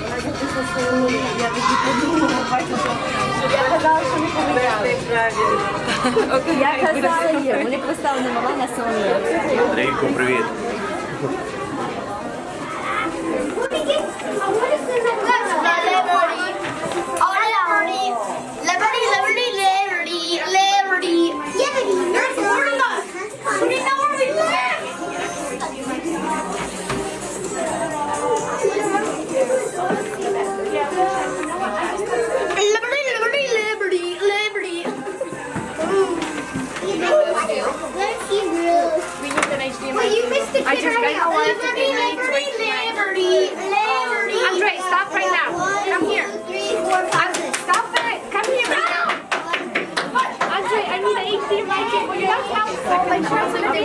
вона. Я тоді подумала, бачу, що я казала, що не поміняли. Я казала їм, вони поставили мала на Соломія. Андрійку, привіт.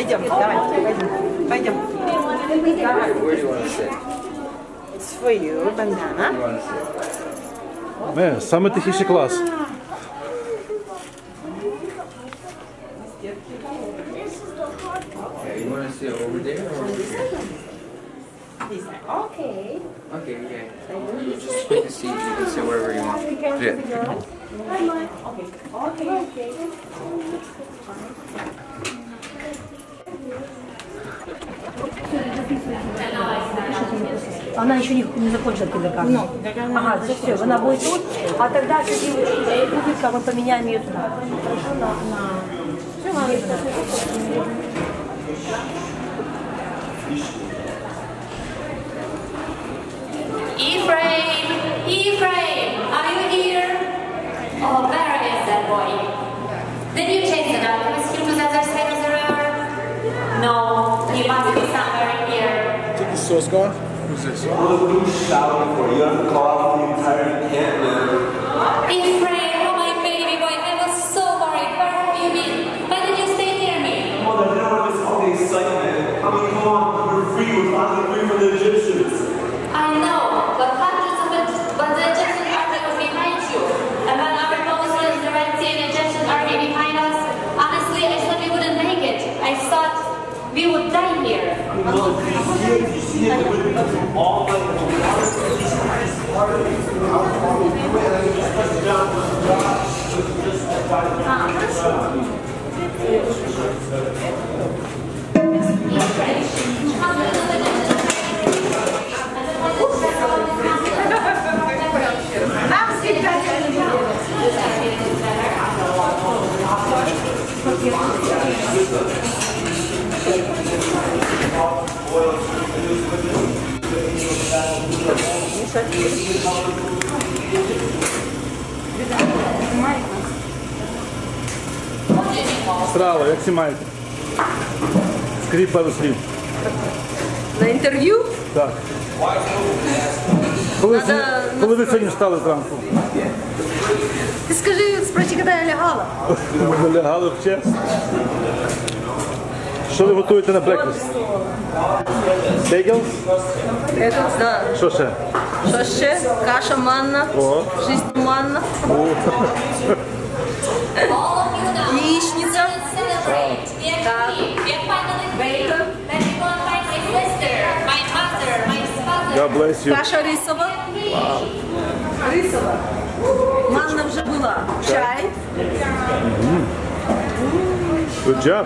Пойдем, давай, пойдем. Пойдем. Where do you want to sit? Свою бандана. You want to sit? Е, саме тихіший клас. Yeah, you want to sit over there or over here? Okay. Okay, yeah. Just take a seat. You can sit wherever you want. Yeah. Она еще не, не закончила kindergarten. Ну, ага, все, все, она будет тут, а тогда тоді публіка, ми поміняємо її туди. Хорошо, на, на... Все, ладно. Ephraim! Ephraim! Are you here? Oh, where is that boy? Did you change the documents here to the other side of the river? No, he must be somewhere here. Tiki sauce gone? Who's this? shouting for you. have to call out the entire encampment. Ephraim, oh my baby boy, I was so worried. Where have you been? Why did you stay near me? Come on, I don't all the excitement. I mean, come on, we're free. We're finally free from the Egyptians. I know, but hundreds of it, but the Egyptian army was behind you. And when our Moses, the Red Sea, and Egyptian army behind us, honestly, I thought we wouldn't make it. I thought we would die No, you Страва, як всі маєте? Скажіть пару слів. На інтерв'ю Так. Коли, ви сьогодні- коли ви сьогодні встали зранку? ти скажи, спроси, коли я лягала. Ви лягали в час? Що ви готуєте на блекфест? Бейгелс? Бейгелс, да. Що ще? Що ще? Каша манна, О. жизнь манна, О. яичница, так, бейгель, God bless you. каша рисова, рисова, манна вже була, чай. Good job.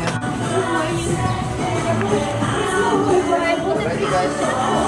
Or just today? Uh, well, like, Well, I guys are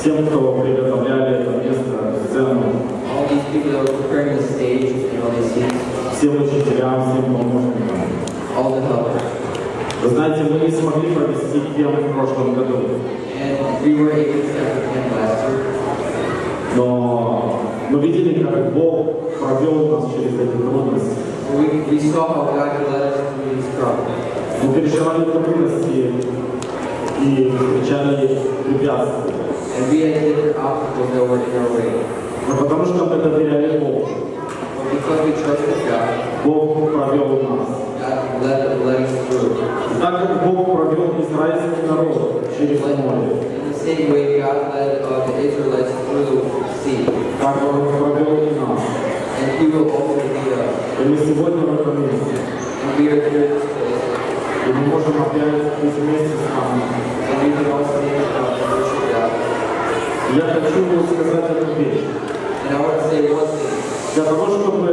Всем, кто приготовляли это место, сцену, всем учителям, всем помощникам. Вы знаете, мы не смогли провести тему в прошлом году. Но мы видели, как Бог провел нас через эти трудности. Мы переживали трудности и встречали препятствия. And we way. Но потому что мы доверяли Богу, But because we trusted God, Бог провел нас. God led, led us through. И так как Бог провел израильский народ через море, In the same way, God led uh, the Israelites through the sea. так Он провел и нас. And He will also lead us. И мы сегодня в этом месте. And we are here place. И мы можем опять быть вместе с вами. And we can all stand up and worship God. И Я хочу сказать одну вещь. To. Для того, чтобы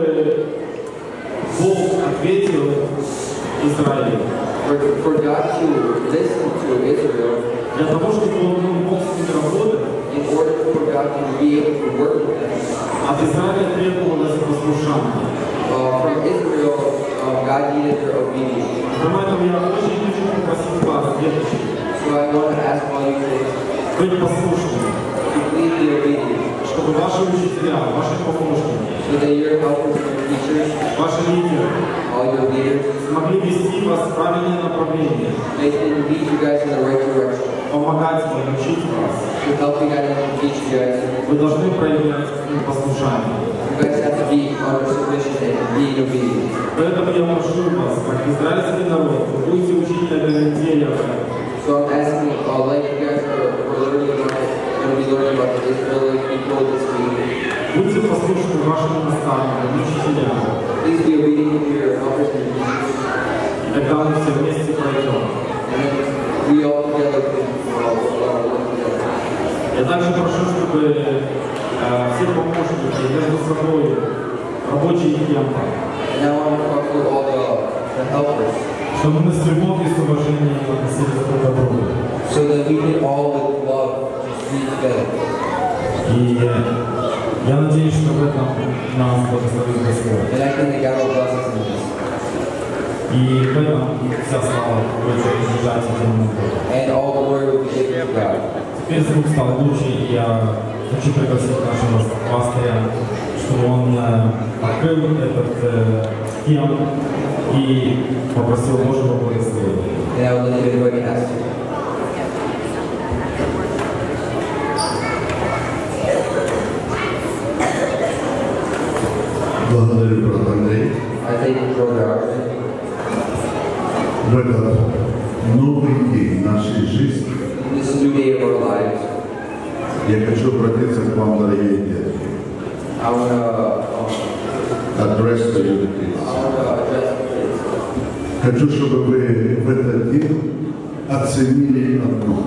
Бог ответил Израилю, For, God to listen to Israel, для того, чтобы Он мог с ними работать, in order for God to be able to work with them, от Израиля требовалось послушание. uh, from Israel, uh, God needed their obedience. Поэтому я очень хочу попросить вас, деточки, So I want to ask all you kids быть послушными, чтобы ваши учителя, ваши помощники, ваши лидеры смогли вести вас в правильное направление, помогать вам, учить вас. Вы должны проявлять послушание. Поэтому я прошу вас, как израильский народ, также прошу, чтобы э, все помощники между собой, рабочие helpers, чтобы мы с любовью и с уважением относились друг к другу. so that we can all with love be together. И э, я надеюсь, что в этом нас благословит Господь. And I think God will bless us in this. И в этом вся слава будет принадлежать этому Богу. And all the glory will be given to God. Теперь звук стал лучше, и я хочу пригласить нашего пастыря, чтобы он э, открыл этот э, и попросил Божьего благословения. Хочу, чтобы вы в этот день оценили одно.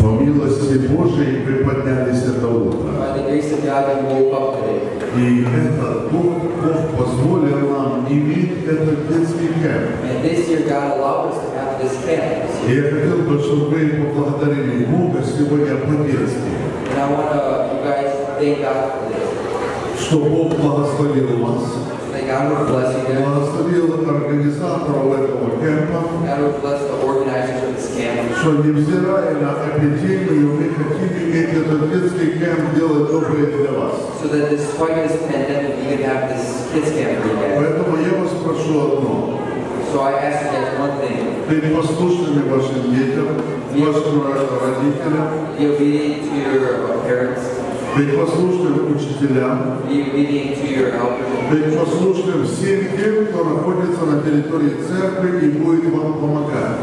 По милости Божией вы поднялись это утро. И этот Бог, Бог позволил нам иметь этот детский кемп. И я хотел бы, чтобы вы поблагодарили Бога сегодня по-детски что Бог благословил вас, благословил организаторов этого кемпа, что невзирая на эпидемию, мы хотим иметь этот детский кемп делать доброе для вас. So that despite this pandemic, you have this kids camp for you guys. Поэтому я вас прошу одно. So I ask you guys one thing. Быть послушными вашим детям, вашим родителям, Be obedient to your uh, parents. Быть послушным учителям, быть послушным всем тем, кто находится на территории церкви и будет вам помогать.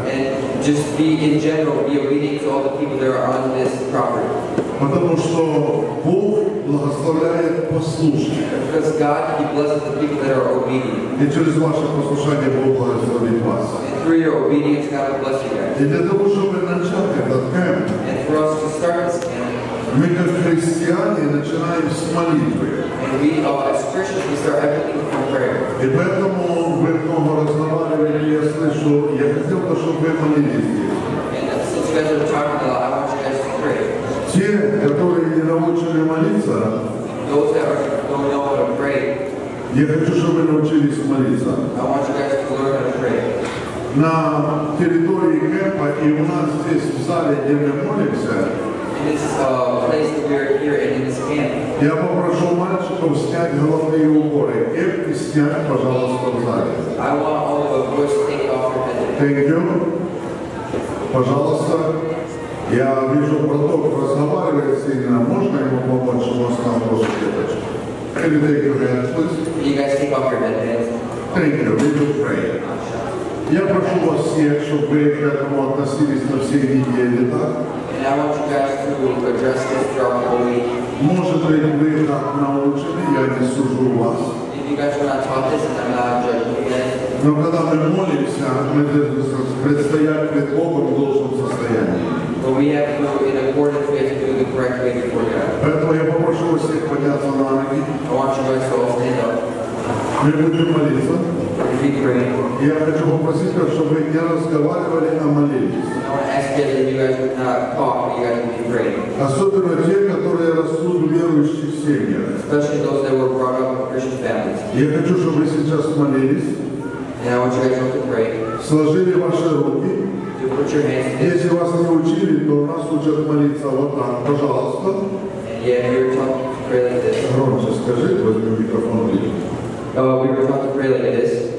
Just be, in general, be obedient to all the people that are on this property. Потому что Бог благословляет послушных. Because God, He blesses the people that are obedient. И через ваше послушание Бог благословит вас. And through your obedience, God will bless you guys. И для того, чтобы начать этот кемп, And for us to start this camp, мы как христиане начинаем с молитвы. we, uh, as Christians, we start everything from prayer. И поэтому вы много разговаривали, я слышу, я хотел бы, чтобы вы молились здесь. Uh. Те, которые не научены молиться, Those that are, don't know how to pray, я хочу, чтобы вы научились молиться. I want you guys to learn how to pray. На территории кемпа и у нас здесь в зале, где мы молимся, Я попрошу мальчиков снять головные уборы. Кепки снять, пожалуйста, their head. Thank you. Пожалуйста. Я вижу, браток разговаривает сильно. Можно ему помочь? У нас там тоже деточка. Can you take your hands, please? You guys take off your headbands. Thank you. We will pray. Я прошу вас всех, чтобы вы к этому относились на всей неделе, так? And I want you guys to address this throughout the whole week. Может быть, вы так научены, я не сужу вас. If you guys were not taught this, and I'm not judging you guys, Но когда мы молимся, мы должны предстоять пред Богом в должном состоянии. but we have to, in accordance, we have to do it the correct way before God. Поэтому я попрошу вас всех подняться на ноги. I want you guys to all stand up. Мы будем молиться. Pray, Я хочу попросить вас, чтобы не разговаривали, а молились. I want to ask you guys that you guys would not talk, but you guys would be praying. Особенно те, которые растут в верующих семьях. Especially those that were brought up in Christian families. Я хочу, чтобы вы сейчас молились, And I want you guys all to pray. сложили ваши руки. To put your hands together. Если вас не учили, то у нас учат молиться вот так. Пожалуйста. And yeah, we were taught to pray like this. Громче скажи, возьми микрофон. Uh, we were taught to pray like this.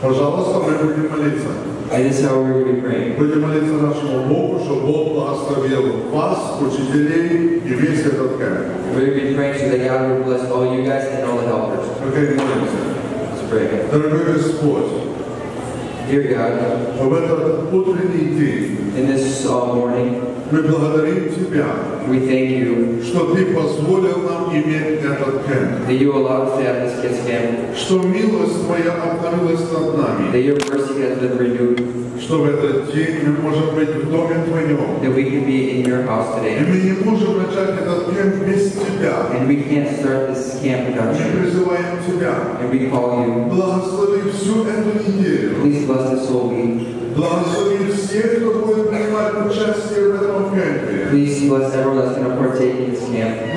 Пожалуйста, мы будем молиться. And this is how we're going to praying. Будем молиться нашему Богу, чтобы Бог благословил вас, учителей и весь этот кемп. We're going to be praying so that God will bless all you guys and all the helpers. Окей, молимся. Let's pray. Дорогой Господь, Dear God, в этот утренний день in this uh, morning, мы благодарим Тебя, we thank you что Ты позволил нам иметь этот кемп, that you allowed us to have this kids camp, что милость Твоя обновилась над нами, that your mercy has been renewed, that we can be in your house today. And we can't start this camp without you. And we call you. Please bless this whole week. Please bless everyone that's going to partake in this camp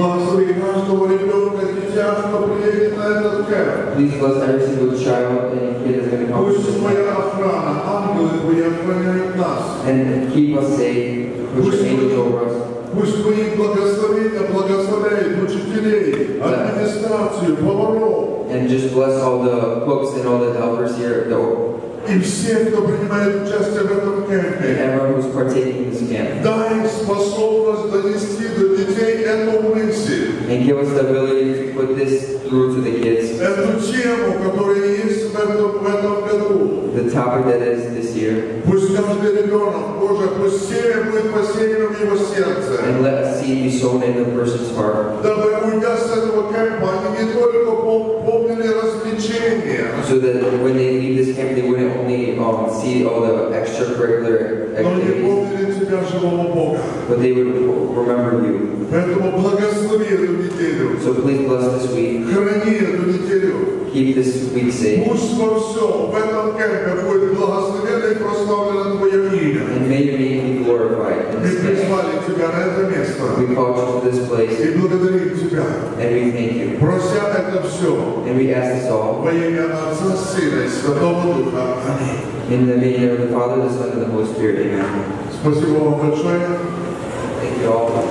Благослови каждого ребенка, дитя, кто приедет на этот кемп. Please bless every single child and kid that's going to come to Пусть this camp. Твоя охрана, ангелы Твои охраняют нас. And keep us safe. Put your angels over us. Пусть Твои благословения благословляют учителей, администрацию, поваров And just bless all the cooks and all the helpers here, the, и всех, кто принимает участие в этом and кемпе. everyone who's partaking in this camp. Дай способность донести до детей эту мысль, and give us the ability to put this through to the kids. The topic that is this year. And let a seed be sown in the person's heart. So that when they leave this camp, they wouldn't only um, see all the extracurricular activities, but they would remember you. Поэтому благослови эту неделю. So please bless this week. Храни эту неделю. Keep this week safe. Пусть во всем в этом кемпе будет благословено и прославлено Твое имя. And may your name be glorified. in Мы this place. призвали Тебя на это место We called you to this place, и благодарим Тебя, and we thank you. прося это все And we ask this all во имя Отца, Сына и Святого Духа. Аминь. in the name of the Father, the Son, and the Holy Spirit. Amen. Спасибо вам большое. ovdje.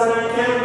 Saraité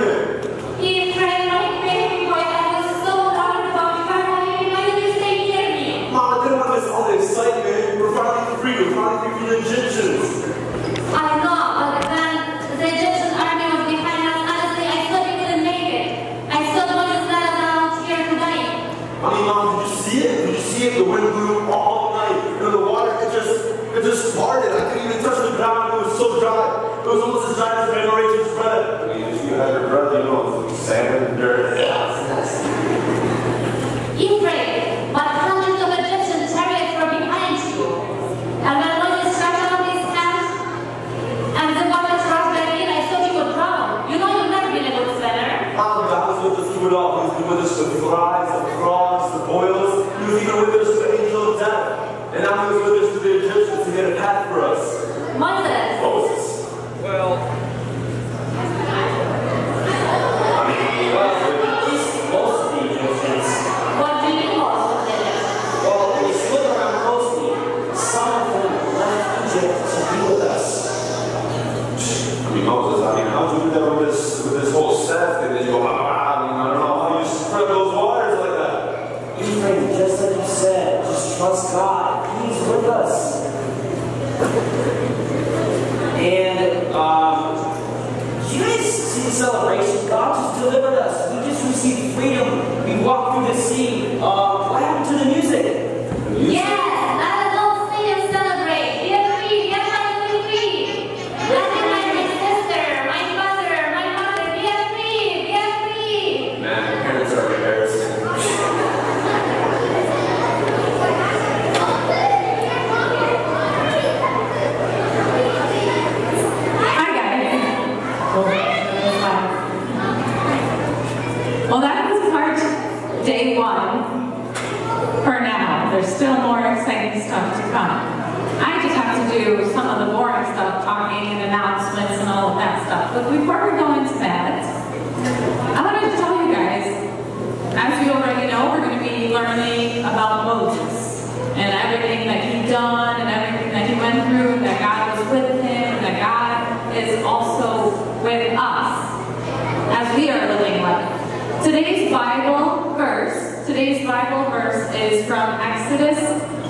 Bible verse, today's Bible verse is from Exodus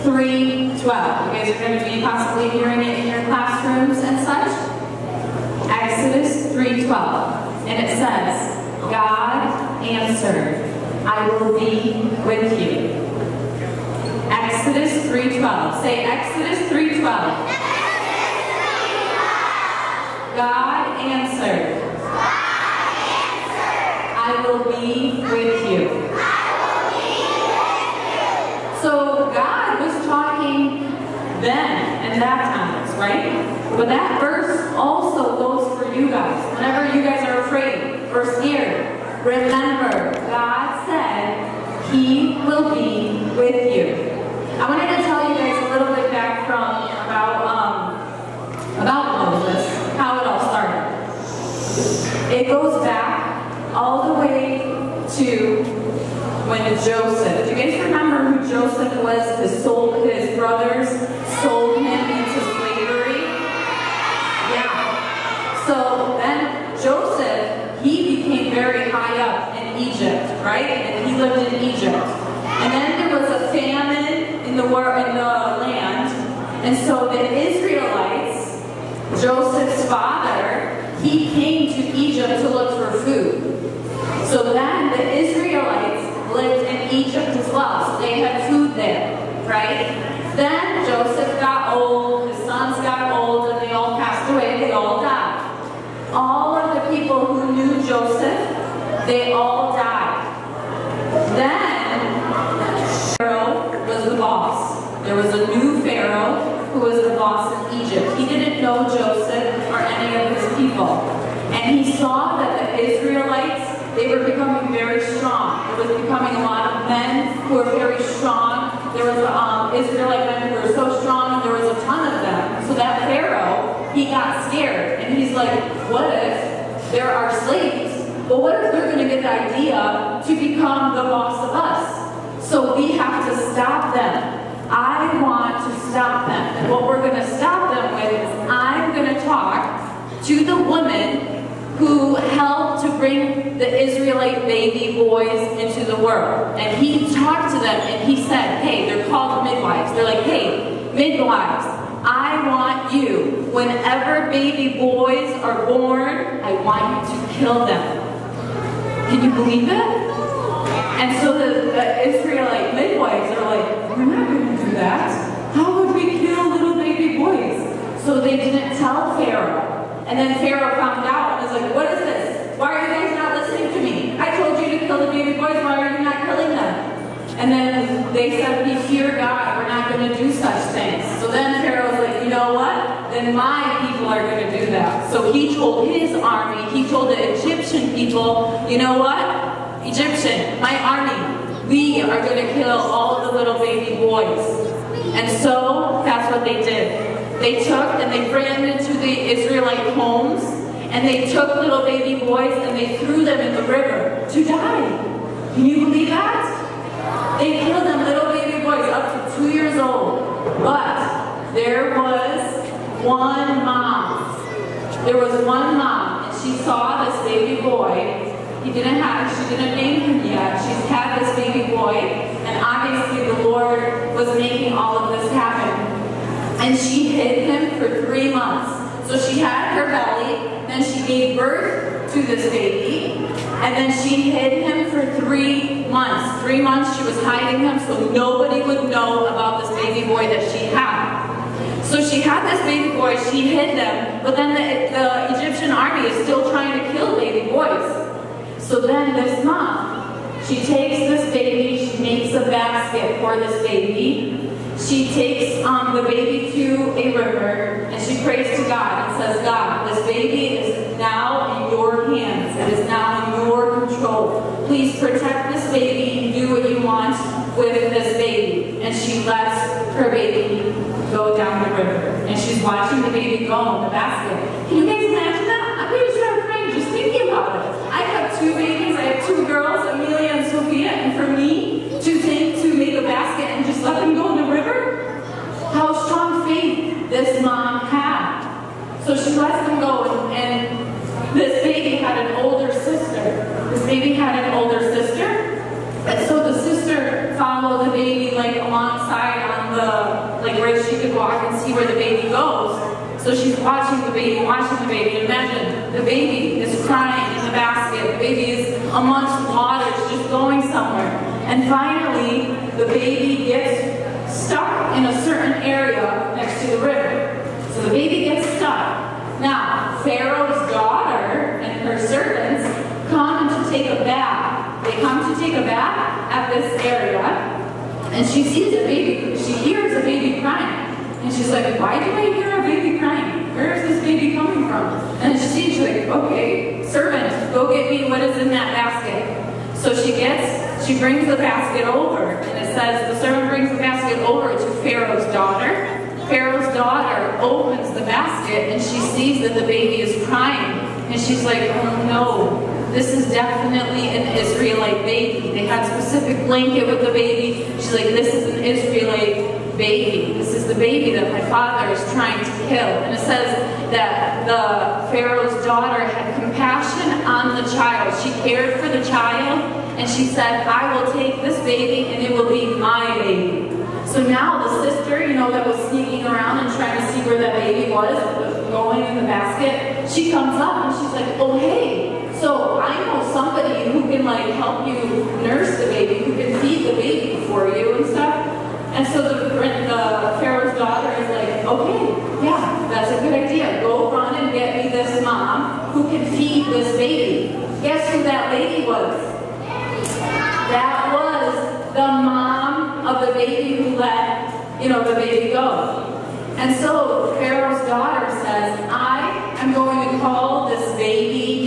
3.12. You guys are going to be possibly hearing it in your classrooms and such. Exodus 3.12. And it says, God answered, I will be with you. Exodus 3.12. Say Exodus 3.12. God answered, I will be with you. So God was talking then and that time, right? But that verse also goes for you guys. Whenever you guys are afraid or scared, remember God said he will be with you. I wanted to tell you guys a little bit back from about um, about Moses, how it all started. It goes to when Joseph. Do you guys remember who Joseph was? His soul, his brothers sold him into slavery. Yeah. So then Joseph, he became very high up in Egypt, right? And he lived in Egypt. And then there was a famine in the war in the land, and so the Israelites, Joseph's father, he came to Egypt to look for food. So then saw that the Israelites, they were becoming very strong. There was becoming a lot of men who were very strong. There was um, Israelite men who were so strong, and there was a ton of them. So that Pharaoh, he got scared, and he's like, what if there are slaves? But what if they're going to get the idea to become the boss of us? So we have to stop them. I want to stop them. And what we're going to stop them with is I'm going to talk to the woman who helped to bring the Israelite baby boys into the world. And he talked to them and he said, hey, they're called midwives. They're like, hey, midwives, I want you, whenever baby boys are born, I want you to kill them. Can you believe it? And so the, the Israelite midwives are like, we're not going to do that. How would we kill little baby boys? So they didn't tell Pharaoh. And then Pharaoh found out And then they said, we fear God. We're not going to do such things. So then Pharaoh was like, you know what? Then my people are going to do that. So he told his army, he told the Egyptian people, you know what? Egyptian, my army, we are going to kill all the little baby boys. And so that's what they did. They took and they ran into the Israelite homes and they took little baby boys and they threw them in the river to die. Can you believe that? They killed them, little baby boys up to two years old. But there was one mom. There was one mom and she saw this baby boy he didn't have, she didn't name him yet. She's had this baby boy, and obviously the Lord was making all of this happen. And she hid him for three months. So she had her belly, then she gave birth to this baby, and then she hid him for three months. Three months she was hiding him so nobody would know about this baby boy that she had. So she had this baby boy, she hid them, but then the, the Egyptian army is still trying to kill baby boys. So then this mom, she takes this baby, she makes a basket for this baby. She takes um, the baby to a river and she prays to God and says, God, this baby is now in your hands. Control. Please protect this baby and do what you want with this baby. And she lets her baby go down the river. And she's watching the baby go in the basket. Can you guys imagine that? I'm going to start crying just thinking about it. I have two babies. I have two girls, Amelia and Sophia. And for me to think to make a basket and just let them go in the river, how strong faith this mom had. So she lets them go, and this baby had an older sister. Baby had an older sister. And so the sister followed the baby like alongside on the, like where she could walk and see where the baby goes. So she's watching the baby, watching the baby. Imagine the baby is crying in the basket. The baby is amongst waters, just going somewhere. And finally, the baby gets stuck in a certain area next to the river. Take a bath at this area, and she sees a baby, she hears a baby crying. And she's like, why do I hear a baby crying? Where is this baby coming from? And she's like, okay, servant, go get me what is in that basket. So she gets, she brings the basket over, and it says, the servant brings the basket over to Pharaoh's daughter. Pharaoh's daughter opens the basket, and she sees that the baby is crying. And she's like, oh no, this is definitely an Israelite baby. They had specific blanket with the baby. She's like, this is an Israelite baby. This is the baby that my father is trying to kill. And it says that the Pharaoh's daughter had compassion on the child. She cared for the child and she said, I will take this baby and it will be my baby. So now the sister, you know, that was sneaking around and trying to see where that baby was, going in the basket, she comes up and she's like, oh hey, so I know somebody who can like help you nurse the baby, who can feed the baby for you and stuff. And so the, the Pharaoh's daughter is like, okay, yeah, that's a good idea. Go run and get me this mom who can feed this baby. Guess who that lady was? That was the mom of the baby who let, you know, the baby go. And so Pharaoh's daughter says, I am going to call this baby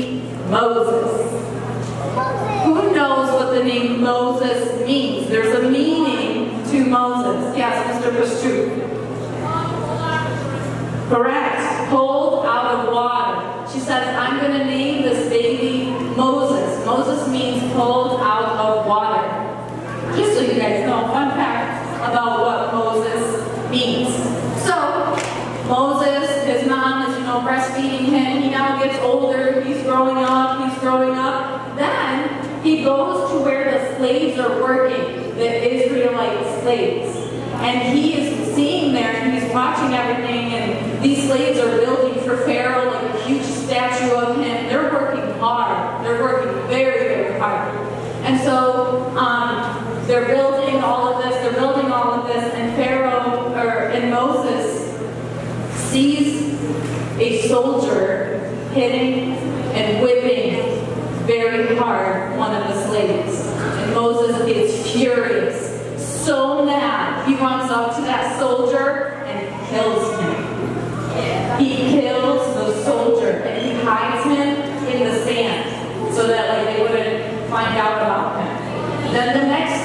Moses. Who knows what the name Moses means? There's a meaning to Moses. Yes, Mr. Pashtu. Correct. Pulled out of water. She says, I'm going to name this baby Moses. Moses means pulled out of water. Just so you guys know, fun fact about what Moses means. So, Moses, his mom is, you know, breastfeeding him. He now gets older. Growing up. He's growing up. Then he goes to where the slaves are working, the Israelite slaves. And he is seeing there, and he's watching everything, and these slaves are building for Pharaoh like a huge statue of him. They're working hard. They're working very, very hard. And so um, they're building all of this, they're building all of this, and Pharaoh, or and Moses sees a soldier hitting and whipping very hard one of the slaves. And Moses is furious, so mad, he runs up to that soldier and kills him. He kills the soldier and he hides him in the sand so that like they wouldn't find out about him. Then the next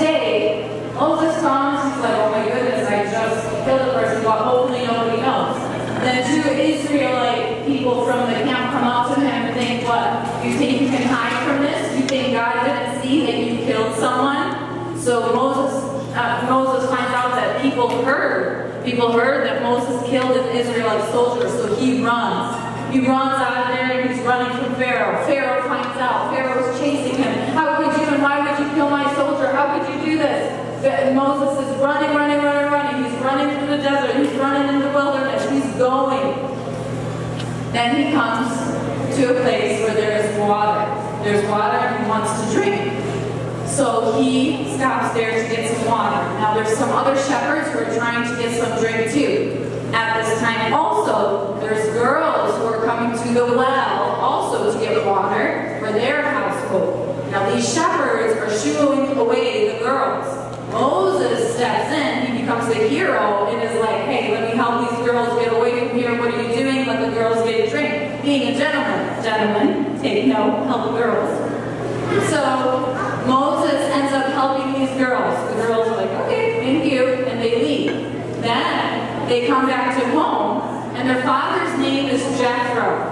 see that you killed someone? So Moses, uh, Moses finds out that people heard, people heard that Moses killed an Israelite soldier, so he runs. He runs out of there and he's running from Pharaoh. Pharaoh finds out. Pharaoh's chasing him. How could you and why would you kill my soldier? How could you do this? And Moses is running, running, running, running. He's running through the desert. He's running in the wilderness. He's going. Then he comes to a place where there is water. There's water and he wants to drink. So he stops there to get some water. Now there's some other shepherds who are trying to get some drink too. At this time also, there's girls who are coming to the well also to get water for their household. Now these shepherds are shooing away the girls. Moses steps in, he becomes the hero, and is like, hey, let me help these girls get away from here. What are you doing? Let the girls get a drink. Being a gentleman. Gentlemen, take note, help the girls. So Moses ends up helping these girls. The girls are like, okay, thank you, and they leave. Then they come back to home, and their father's name is Jethro.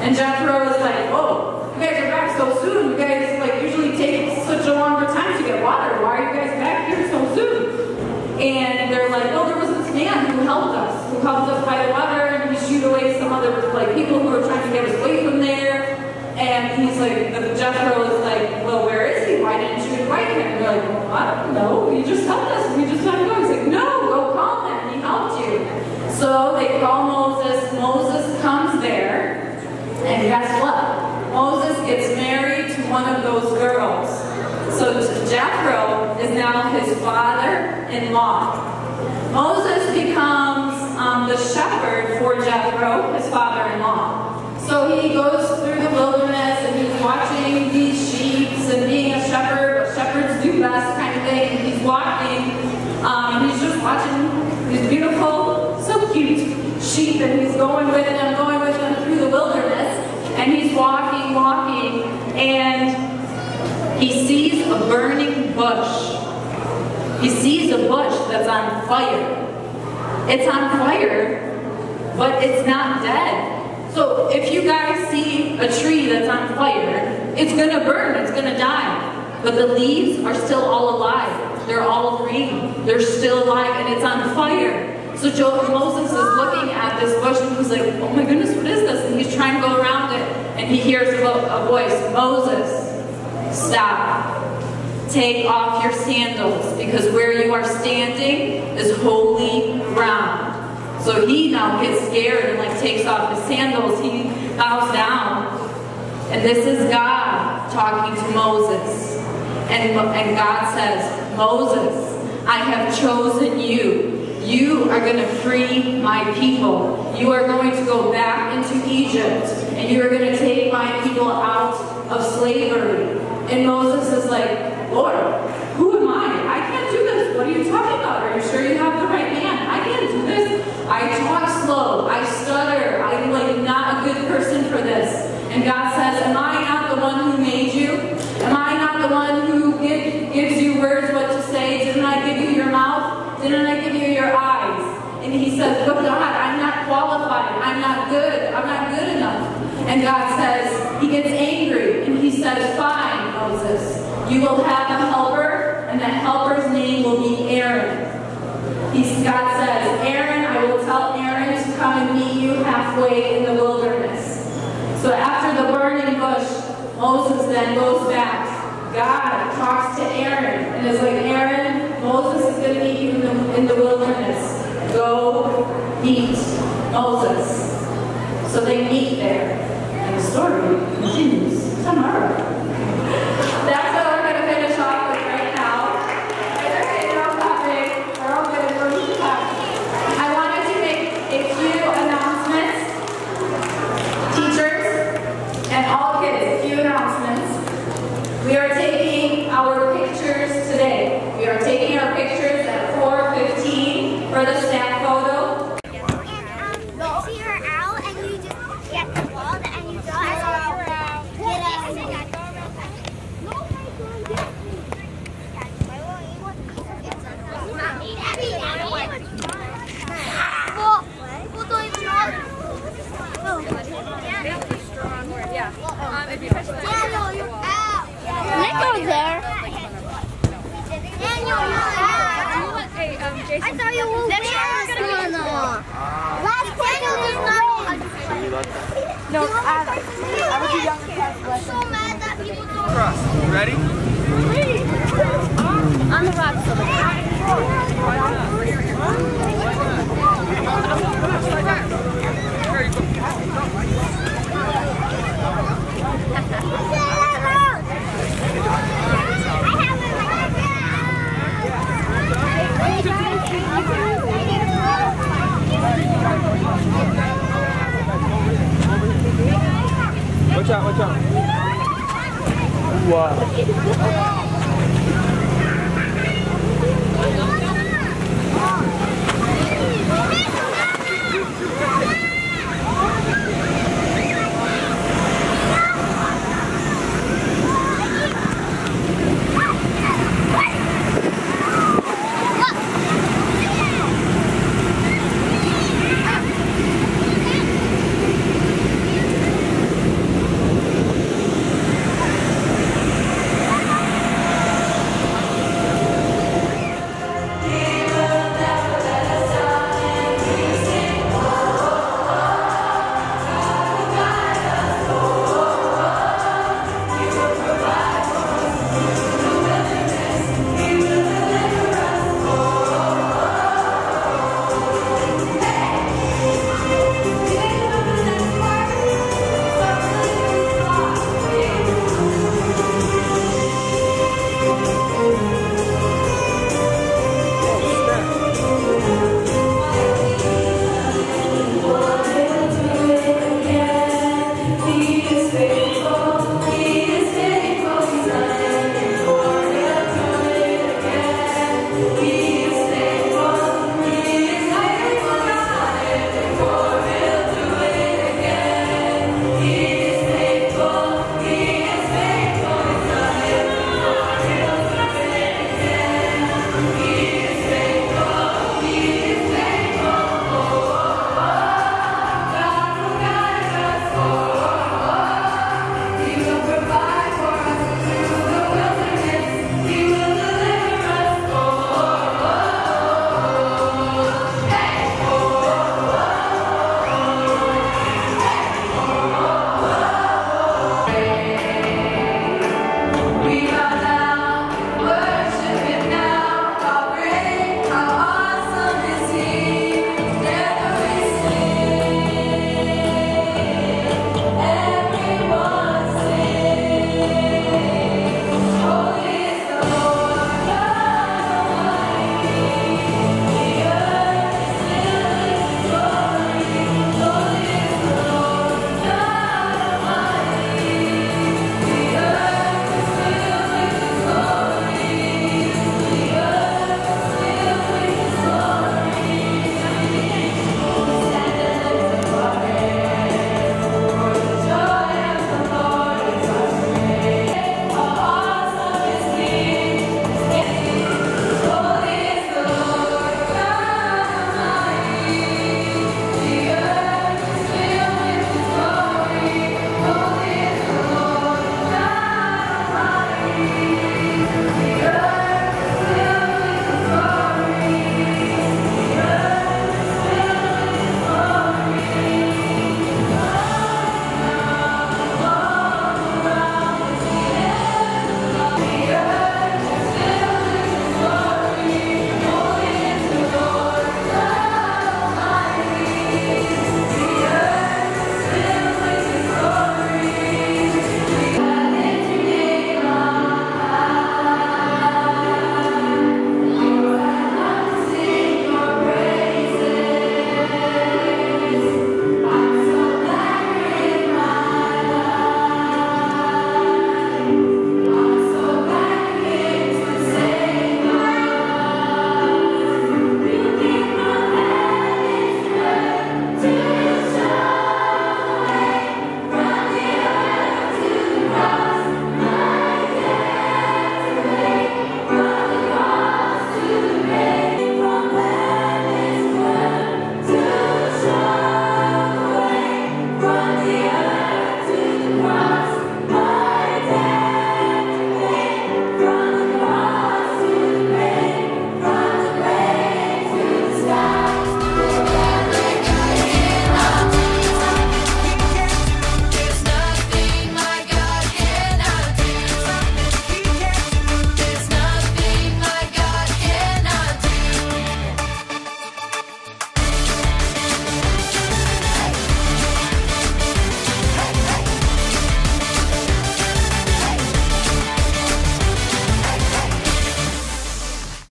And Jethro is like, oh, you guys are back so soon. You guys like usually take such a longer time to get water. Why are you guys back here so soon? And they're like, well, there was this man who helped us, who helped us by the water, and he shoot away some other like people who were trying to get us away from there. And he's like, the Jethro is like, well, where is he? Why didn't you invite him? And they're like, well, I don't know. He just helped us. We just had to go. He's like, no, go call him. He helped you. So they call Moses. Moses comes there. And guess what? Moses gets married to one of those girls. So Jethro is now his father-in-law. Moses becomes um, the shepherd for Jethro, his father-in-law. So he goes through the wilderness watching these sheep and being a shepherd, what shepherds do best kind of thing. And he's walking, um, and he's just watching these beautiful, so cute sheep, and he's going with them, going with them through the wilderness. And he's walking, walking, and he sees a burning bush. He sees a bush that's on fire. It's on fire, but it's not dead. So if you guys see a tree that's on fire, it's gonna burn, it's gonna die. But the leaves are still all alive. They're all green. They're still alive and it's on fire. So Moses is looking at this bush and he's like, oh my goodness, what is this? And he's trying to go around it. And he hears a voice, Moses, stop. Take off your sandals because where you are standing is holy ground. So he now gets scared and like takes off his sandals. He bows down. And this is God talking to Moses. And, and God says, Moses, I have chosen you. You are going to free my people. You are going to go back into Egypt. And you are going to take my people out of slavery. And Moses is like, Lord, who am I? I can't do this. What are you talking about? Are you sure you have the right man? I talk slow. I stutter. I'm like not a good person for this. And God says, am I not the one who made you? Am I not the one who give, gives you words what to say? Didn't I give you your mouth? Didn't I give you your eyes? And he says, but God, I'm not qualified. I'm not good. I'm not good enough. And God says, he gets angry. And he says, fine, Moses. You will have a helper, and that helper's name will be Aaron. He, God says, Aaron halfway in the wilderness. So after the burning bush, Moses then goes back. God talks to Aaron and is like, Aaron, Moses is going to meet you in the, in the wilderness. Go meet Moses. So they meet there. And the story continues tomorrow. That's